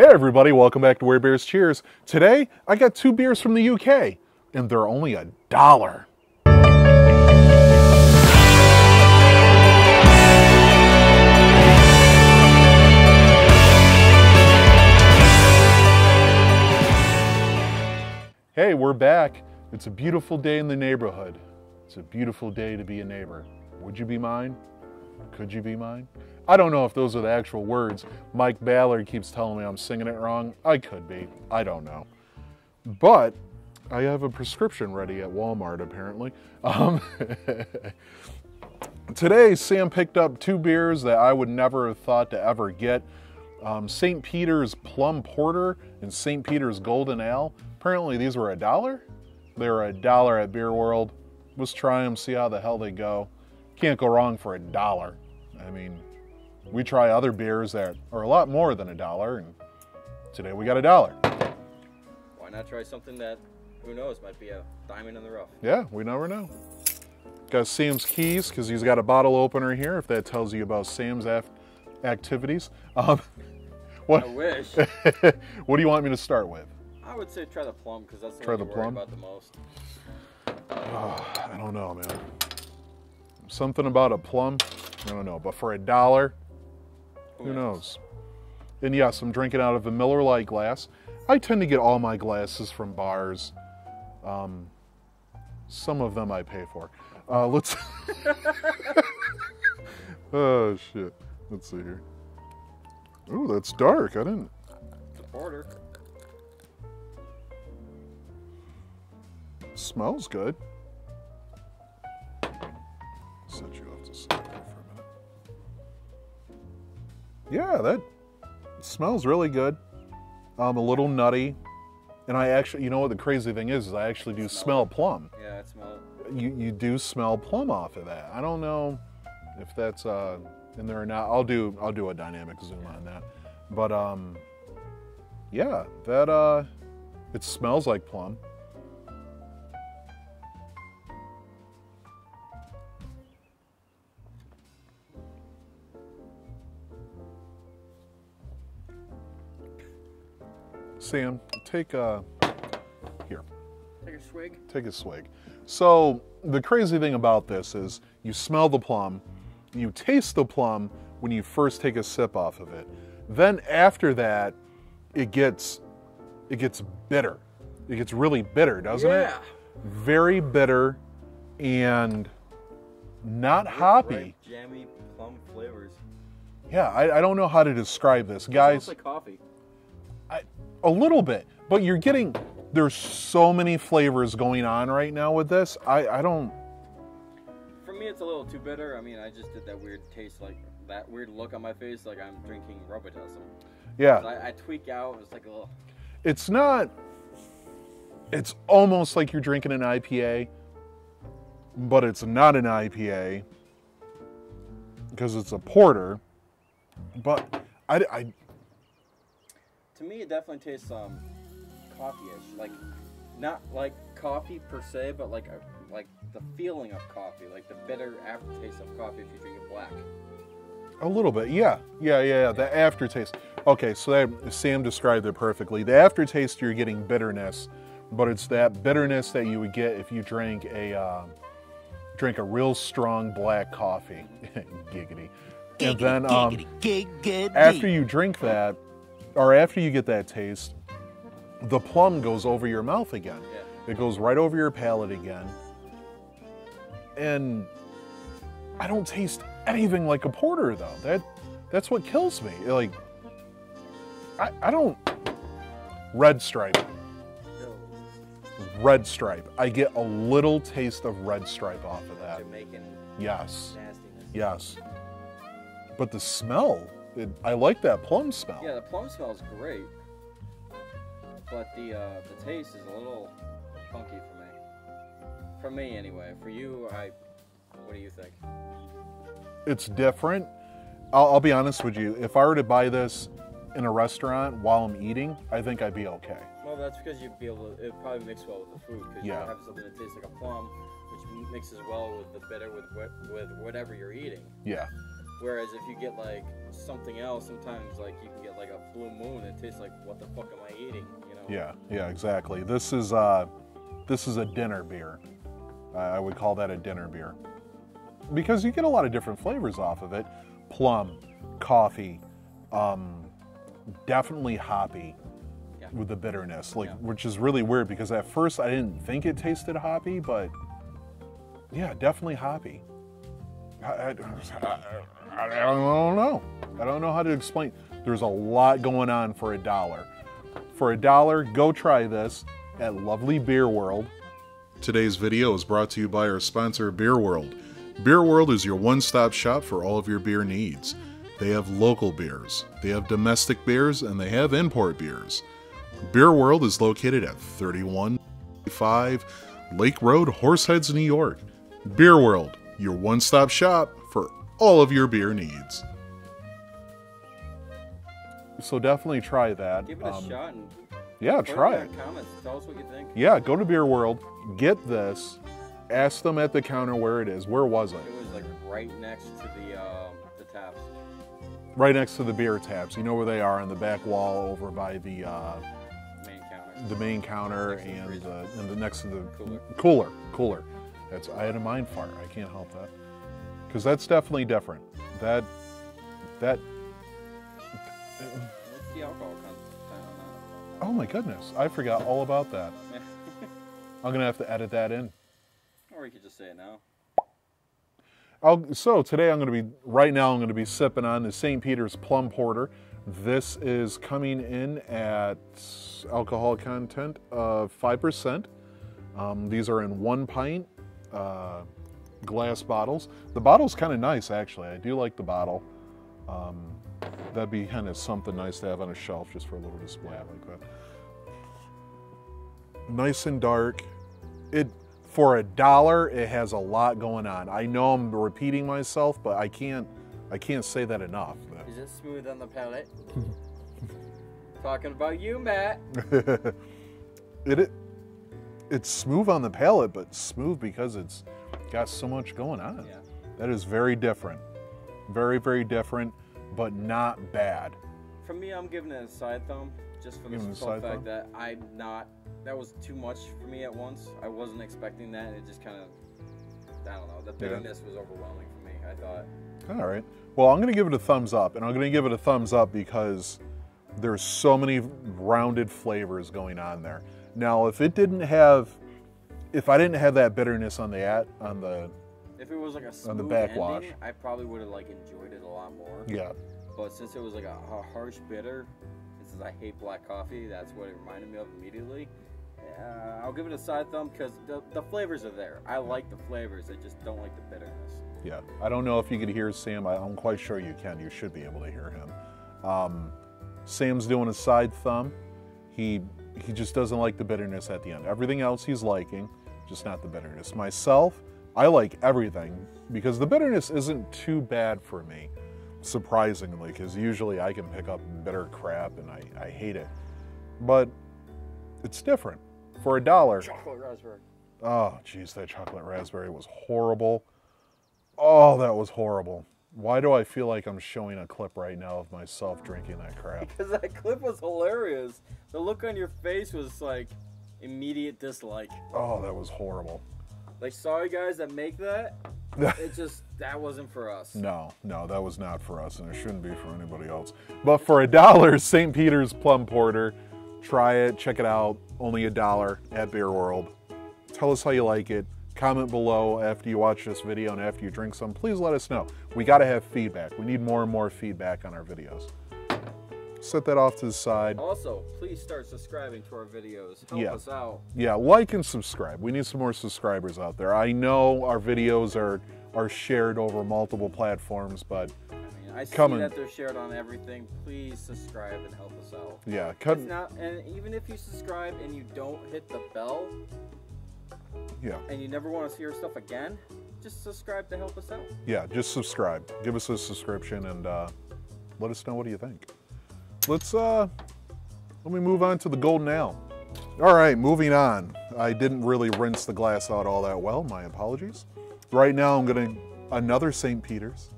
Hey everybody, welcome back to Weird Beers Cheers. Today, I got two beers from the UK, and they're only a dollar. Hey, we're back. It's a beautiful day in the neighborhood. It's a beautiful day to be a neighbor. Would you be mine? Could you be mine? I don't know if those are the actual words. Mike Ballard keeps telling me I'm singing it wrong. I could be. I don't know. But I have a prescription ready at Walmart, apparently. Um, today, Sam picked up two beers that I would never have thought to ever get um, St. Peter's Plum Porter and St. Peter's Golden Ale. Apparently, these were a dollar. They were a dollar at Beer World. Let's try them, see how the hell they go. Can't go wrong for a dollar. I mean, we try other beers that are a lot more than a dollar, and today we got a dollar. Why not try something that, who knows, might be a diamond in the rough? Yeah, we never know. Got Sam's keys because he's got a bottle opener here. If that tells you about Sam's af- activities, um, what? I wish. what do you want me to start with? I would say try the plum because that's the Try one the plum? about the most. I don't know, man. Something about a plum. I don't know, but for a dollar, who knows? And yes, I'm drinking out of a Miller Lite glass. I tend to get all my glasses from bars. Um, some of them I pay for. Uh, let's. oh shit! Let's see here. Oh, that's dark. I didn't. It's a porter. Smells good. Set you off to side Yeah, that smells really good. Um, a little nutty. And I actually, you know what the crazy thing is, is I actually do smell plum. Yeah, it smells. You, you do smell plum off of that. I don't know if that's uh, in there or not. I'll do I'll do a dynamic zoom on that. But um, yeah, that uh, it smells like plum. Sam, take a here. Take a swig. Take a swig. So the crazy thing about this is you smell the plum, you taste the plum when you first take a sip off of it. Then after that, it gets it gets bitter. It gets really bitter, doesn't yeah. it? Very bitter and not hoppy. Ripe, jammy plum flavors. Yeah, I, I don't know how to describe this, It guys. smells like coffee. A little bit, but you're getting there's so many flavors going on right now with this. I, I don't For me, it's a little too bitter. I mean, I just did that weird taste, like that weird look on my face, like I'm drinking Robitussin. yeah. I, I tweak out. It's like a little. It's not it's almost like you're drinking an IPA, but it's not an IPA because it's a porter. But I, I To me, it definitely tastes um, coffee-ish. Like, not like coffee per se, but like a, like the feeling of coffee, like the bitter aftertaste of coffee if you drink it black. A little bit, yeah, yeah, yeah. yeah. The aftertaste. Okay, so that, Sam described it perfectly. The aftertaste, you're getting bitterness, but it's that bitterness that you would get if you drank a uh, drink a real strong black coffee. Giggity. And then um, after you drink that, or after you get that taste, the plum goes over your mouth again. Yeah. It goes right over your palate again. And I don't taste anything like a porter though. That that's what kills me. Like I, I don't red stripe. Red stripe. I get a little taste of red stripe off of that. Jamaican Yes. nastiness. Yes. But the smell, it, I like that plum smell. Yeah, the plum smell is great, but the uh, the taste is a little funky for me. For me, anyway. For you, I. What do you think? It's different. I'll, I'll be honest with you. If I were to buy this in a restaurant while I'm eating, I think I'd be okay. Well, that's because you'd be able to. It probably mix well with the food because Yeah. you have something that tastes like a plum, which mixes well with the bitter with with whatever you're eating. Yeah. Whereas if you get like something else, sometimes like you can get like a blue moon. It tastes like what the fuck am I eating? You know? Yeah, yeah, exactly. This is uh, this is a dinner beer. I would call that a dinner beer because you get a lot of different flavors off of it. Plum, coffee, um, definitely hoppy Yeah. with the bitterness, like Yeah. which is really weird because at first I didn't think it tasted hoppy, but yeah, definitely hoppy. I, I, I- I don't know. I don't know how to explain. There's a lot going on for a dollar. For a dollar, go try this at Lovely Beer World. Today's video is brought to you by our sponsor, Beer World. Beer World is your one stop shop for all of your beer needs. They have local beers, they have domestic beers, and they have import beers. Beer World is located at 3155 Lake Road, Horseheads, New York. Beer World, your one stop shop for all of your beer needs. So definitely try that. Give it a Um, shot and Yeah, try it. the comments. Tell us what you think. Yeah, go to Beer World, get this, ask them at the counter where it is. Where was it? It was like right next to the um, the taps. Right next to the beer taps. You know where they are on the back wall over by the uh, main counter. the main counter Next the and freezer. the, and the next to the Cooler. cooler. Cooler. That's I had a mind fart. I can't help that because that's definitely different. That that. What's the alcohol content on Oh my goodness! I forgot all about that. that? I'm gonna have to edit that in. or you could just say it now. I'll, so today I'm going to be right now I'm going to be sipping on the St. Peter's Plum Porter. This is coming in at alcohol content of five percent. Um, these are in one pint uh, glass bottles. The bottle's kind of nice actually. I do like the bottle. Um, that'd be kind of something nice to have on a shelf just for a little display like that. Nice and dark. It for a dollar, it has a lot going on. I know I'm repeating myself, but I can't I can't say that enough. Is it smooth on the palate? Talking about you, Matt. it, it it's smooth on the palate, but smooth because it's got so much going on. Yeah. That is very different. Very, very different, but not bad. For me, I'm giving it a side thumb, just for the Giving it a simple fact thumb? that I'm not. That was too much for me at once. I wasn't expecting that, it just kind of. I don't know. The bitterness was overwhelming for me. I thought. All right. Well, I'm going to give it a thumbs up, and I'm going to give it a thumbs up because there's so many rounded flavors going on there. Now, if it didn't have, if I didn't have that bitterness on the at on the If it was like a smooth On the backwash. ending, I probably would have like enjoyed it a lot more. yeah, But since it was like a, a harsh bitter, since I hate black coffee, that's what it reminded me of immediately. Uh, I'll give it a side thumb because the, the flavors are there. I like the flavors. I just don't like the bitterness. yeah. I don't know if you could hear Sam. I- I'm quite sure you can. You should be able to hear him. Um, Sam's doing a side thumb. He he just doesn't like the bitterness at the end. Everything else he's liking, just not the bitterness. Myself, I like everything because the bitterness isn't too bad for me, surprisingly, because usually I can pick up bitter crap and I, I hate it. But it's different. For a dollar, Chocolate raspberry. Oh, geez, that chocolate raspberry was horrible. Oh, that was horrible. Why do I feel like I'm showing a clip right now of myself drinking that crap? Because that clip was hilarious. The look on your face was like immediate dislike. Oh, that was horrible. Like, sorry guys that make that. It just that wasn't for us. No, no, that was not for us, and it shouldn't be for anybody else. But for a dollar, St. Peter's Plum Porter, try it, check it out. Only a dollar at Beer World. Tell us how you like it. Comment below after you watch this video and after you drink some. Please let us know. We got to have feedback. We need more and more feedback on our videos. Set that off to the side. Also, please start subscribing to our videos. Help Yeah. us out. Yeah, like and subscribe. We need some more subscribers out there. I know our videos are are shared over multiple platforms, but I mean, I see Coming. that they're shared on everything. Please subscribe and help us out. yeah, cut. It's not, and even if you subscribe and you don't hit the bell Yeah, and you never want to see our stuff again, just subscribe to help us out. yeah. Just subscribe. Give us a subscription and uh, let us know what do you think. Let's uh, let me move on to the golden ale. All right, moving on. I didn't really rinse the glass out all that well. My apologies. Right now, I'm gonna another St. Peter's,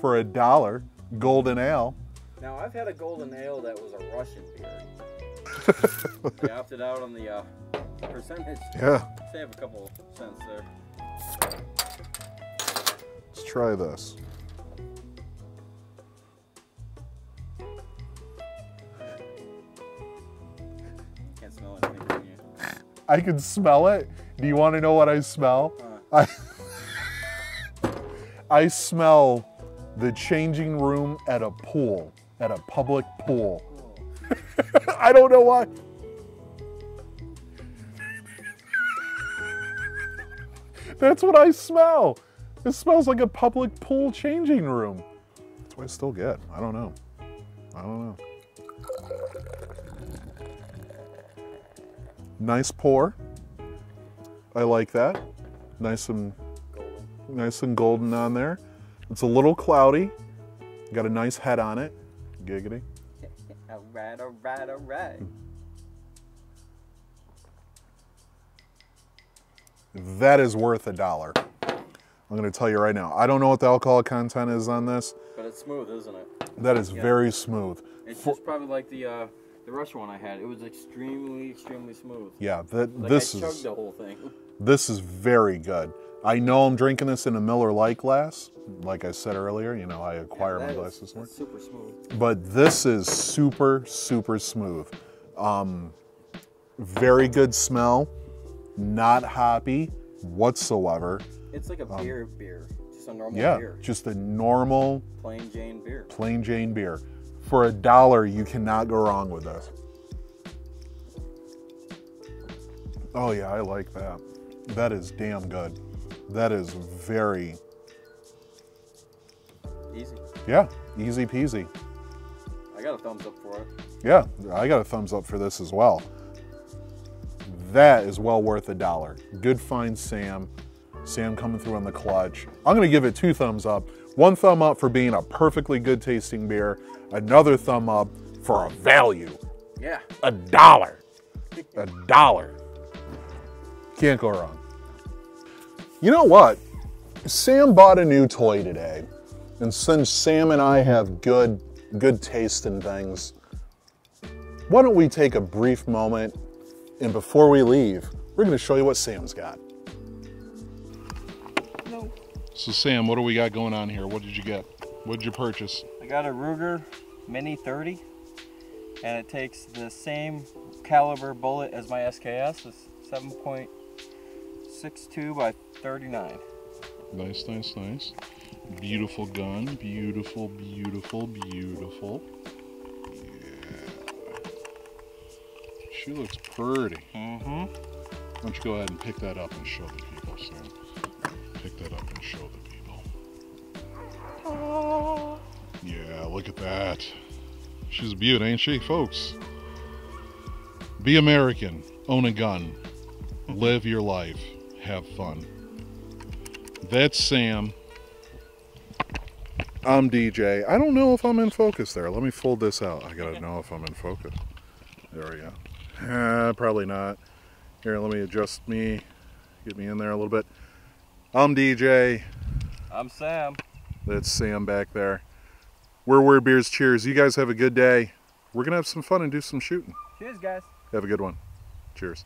for a dollar. Golden Ale. Now I've had a golden ale that was a Russian beer. I opted out on the uh, percentage. Yeah. Save a couple cents there. Let's try this. I can smell it. Do you want to know what I smell? I uh. I smell the changing room at a pool, at a public pool. I don't know why. That's what I smell. It smells like a public pool changing room. That's what I still get. I don't know. I don't know. Nice pour. I like that. Nice and Golden. nice and golden on there. It's a little cloudy. Got a nice head on it. Giggity. Alright, alright, alright. That is worth a dollar. I'm going to tell you right now. I don't know what the alcohol content is on this. But it's smooth, isn't it? That is Yeah. very smooth. It's For- just probably like the uh, the one I had. It was extremely, extremely smooth. yeah, that Like this I chugged is the whole thing. this is very good. I know I'm drinking this in a Miller Lite glass. Like I said earlier, you know I acquire my That is- glasses more. that's super smooth. but this is super super smooth um, very good smell not hoppy whatsoever It's like a beer beer. Just a normal Um, yeah beer. just a normal Plain Jane beer. plain jane beer for a dollar you cannot go wrong with this oh yeah i like that that is damn good that is very Easy. yeah easy peasy I got a thumbs up for it. Yeah, I got a thumbs up for this as well. That is well worth a dollar. Good find, Sam. Sam coming through on the clutch. I'm going to give it two thumbs up. One thumb up for being a perfectly good tasting beer. Another thumb up for a value. Yeah. A dollar. A dollar. Can't go wrong. You know what? Sam bought a new toy today. And since Sam and I have good good taste in things, why don't we take a brief moment and before we leave, we're going to show you what Sam's got. So Sam, what do we got going on here? What did you get? What did you purchase? I got a Ruger Mini 30, and it takes the same caliber bullet as my SKS. It's 7.62 by 39. Nice, nice, nice. Beautiful gun. Beautiful, beautiful, beautiful. Yeah. She looks pretty. Mm-hmm. Why don't you go ahead and pick that up and show the people? Pick that up and show the people. Yeah, look at that. She's a beaut, ain't she, folks? Be American. Own a gun. Live your life. Have fun. That's Sam. I'm DJ. I don't know if I'm in focus there. Let me fold this out. I gotta know if I'm in focus. There we go. Uh, probably not. Here, let me adjust me. Get me in there a little bit. I'm DJ. I'm Sam. That's Sam back there. We're Weird Beers. Cheers. You guys have a good day. We're gonna have some fun and do some shooting. Cheers, guys. Have a good one. Cheers.